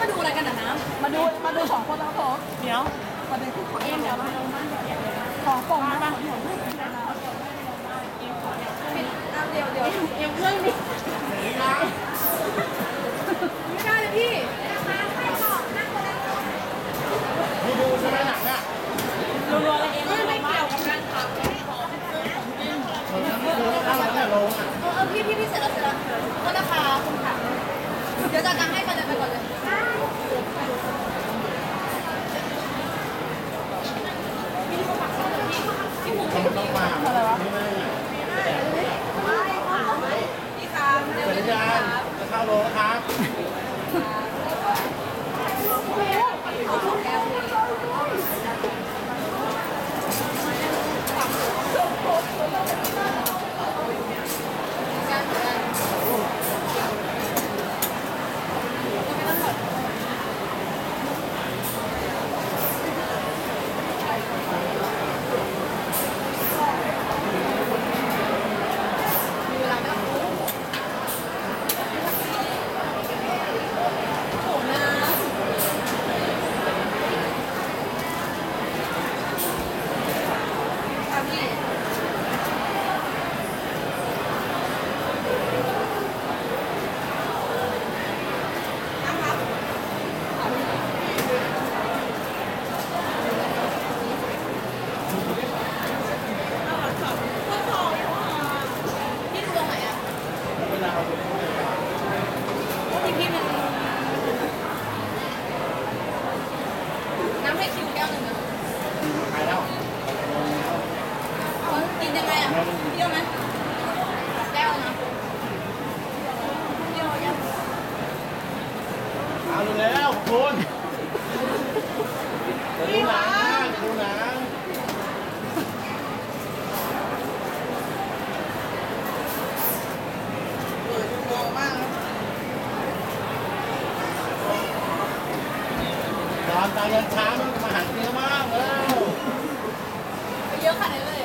มาดูอะไรกันนะน้ำมาดูมาดูสองคนแล้วผมเดี๋ยวประเด็นที่ขอเอ็มเดี๋ยวมาของปองมาเดี๋ยวเดี๋ยวเอ็มเครื่องนี้ไม่ได้เลยพี่ดูดูใช่ไหมหนังอะรัวๆเลยเอ็มไม่เกี่ยวกับการขับเออถ้าเราเนี่ยลงอะเออเออพี่พี่พี่เสร็จแล้วเสร็จแล้วก็ราคาคุณค่ะเดี๋ยวจัดการให้ก่อนเลยไปก่อนเลย มัู่แล้วคุณดูหนังดูหนังเปิดดูโมบ้างตอนตายยันเช้ามันมาหันเยอะมากแล้ว เยอะขนาดนี้เลย